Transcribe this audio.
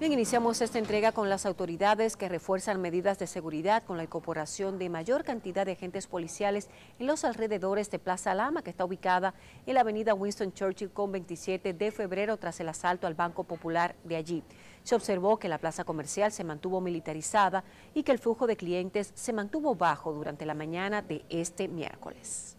Bien, iniciamos esta entrega con las autoridades que refuerzan medidas de seguridad con la incorporación de mayor cantidad de agentes policiales en los alrededores de Plaza Lama, que está ubicada en la avenida Winston Churchill con 27 de febrero tras el asalto al Banco Popular de allí. Se observó que la plaza comercial se mantuvo militarizada y que el flujo de clientes se mantuvo bajo durante la mañana de este miércoles.